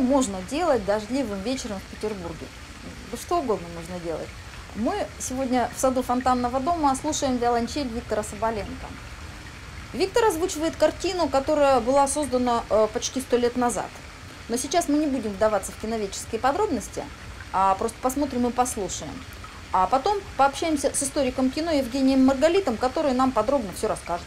можно делать дождливым вечером в Петербурге? Да что угодно можно делать. Мы сегодня в саду фонтанного дома слушаем виолончель Виктора Соболенко. Виктор озвучивает картину, которая была создана э, почти сто лет назад. Но сейчас мы не будем вдаваться в киноведческие подробности, а просто посмотрим и послушаем. А потом пообщаемся с историком кино Евгением Маргалитом, который нам подробно все расскажет.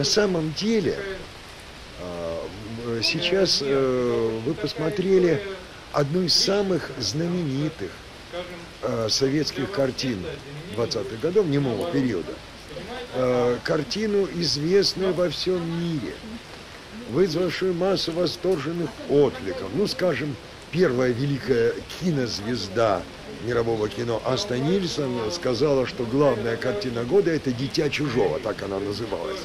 На самом деле, а, сейчас э, вы посмотрели одну из самых знаменитых а, советских картин 20-х годов, немого периода. э, картину, известную во всем мире, вызвавшую массу восторженных откликов. Ну, скажем, первая великая кинозвезда мирового кино Аста Нильсон сказала, что главная картина года – это «Дитя чужого», так она называлась.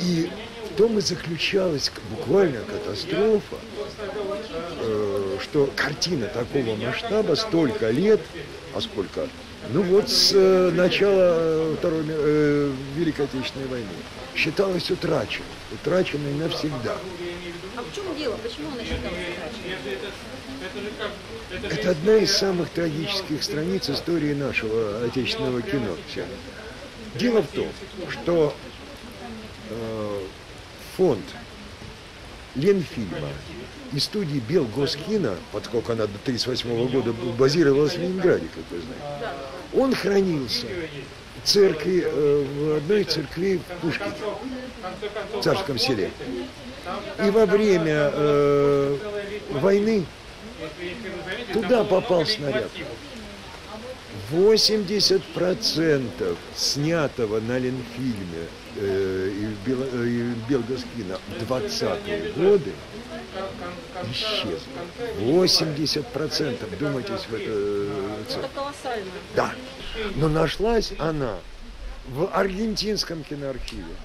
И в том и заключалась буквально катастрофа, э, что картина такого масштаба столько лет, а сколько? Ну вот с э, начала Второй э, Великой Отечественной войны считалась утраченной, утраченной навсегда. В чем дело? Почему она считалась утраченной? Это одна из самых трагических страниц истории нашего отечественного кино. Дело в том, что э, фонд Ленфильма и студии Белгоскина, поскольку она до 1938 года базировалась в Ленинграде, как вы знаете, он хранился в церкви, э, в одной церкви в Пушкине, в Царском селе. И во время э, войны туда попал снаряд. 80% снятого на Ленфильме э, и, Бел, э, Белгаскина в 20-е годы исчезло. 80%, думайтесь в это. Э, это колоссально. Да. Но нашлась она в аргентинском киноархиве.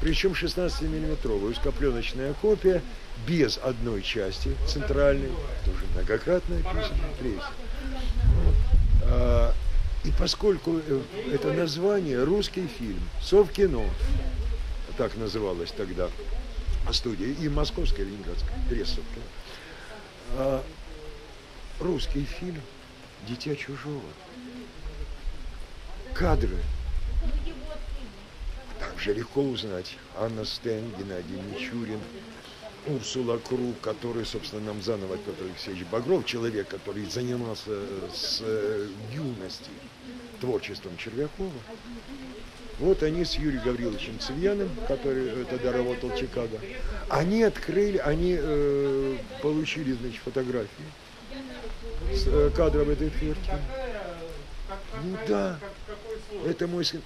Причем 16-миллиметровая узкопленочная копия без одной части центральной, тоже многократно описана в. А, и поскольку э, это название русский фильм, Совкино, так называлось тогда студия, и московская, и ленинградская, пресса а, русский фильм «Дитя чужого». Кадры также легко узнать. Анна Стен, Геннадий Мичурин, Урсула Круг, который, собственно, нам заново Петр Алексеевич Багров, человек, который занимался э, с э, юности творчеством Червякова. Вот они с Юрием Гавриловичем Цивьяным, который э, тогда работал в Чикаго, они открыли, они э, получили, значит, фотографии с э, кадром этой ферки. Ну да, это мой сын.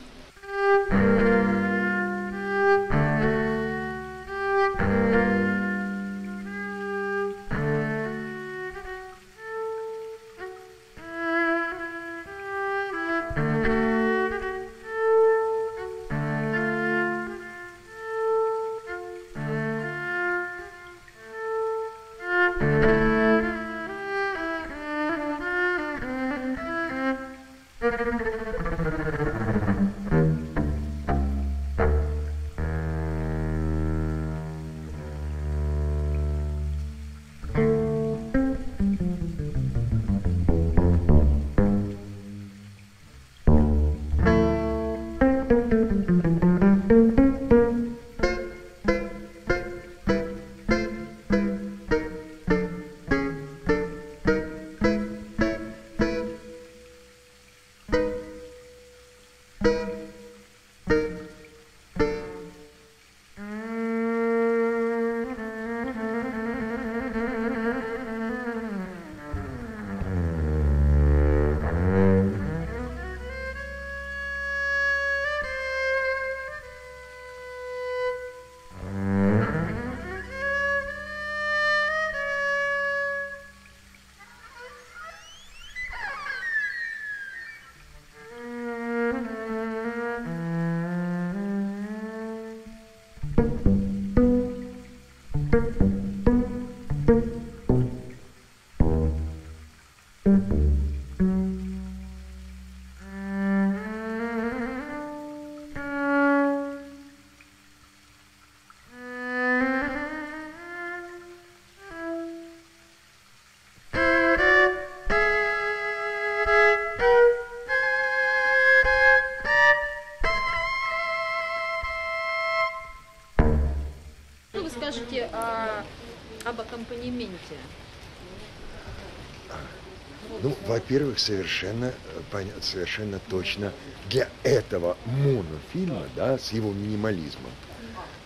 Ну, во-первых, совершенно, э, совершенно точно для этого монофильма, да, с его минимализмом,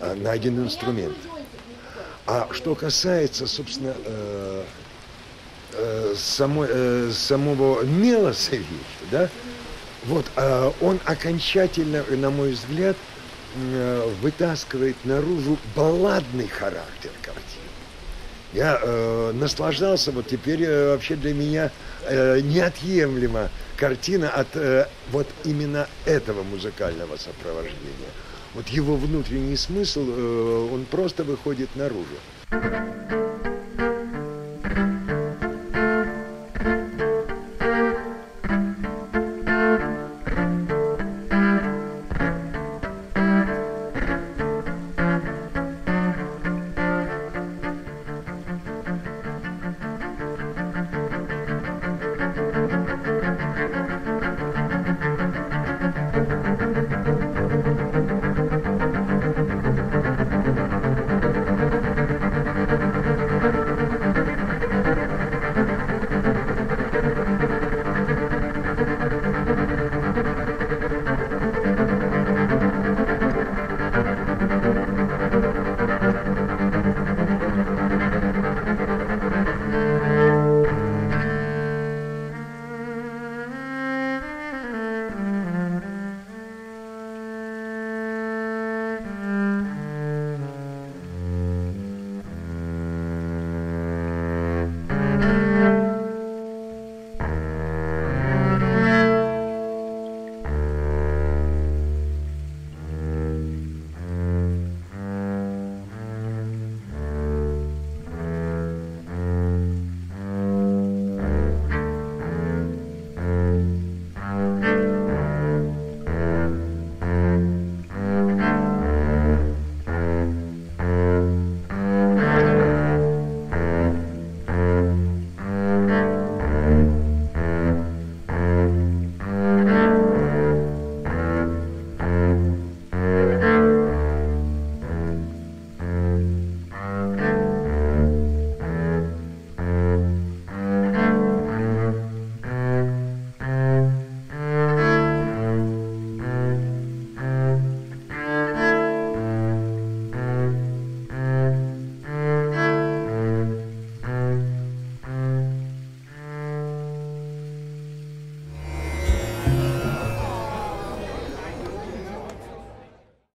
э, найден инструмент. А что касается, собственно, э, э, самой, э, самого мелоса вещи, да, Вот, э, он окончательно, на мой взгляд, э, вытаскивает наружу балладный характер картины. Я э, наслаждался, вот теперь э, вообще для меня э, неотъемлема картина от э, вот именно этого музыкального сопровождения. Вот его внутренний смысл, э, он просто выходит наружу.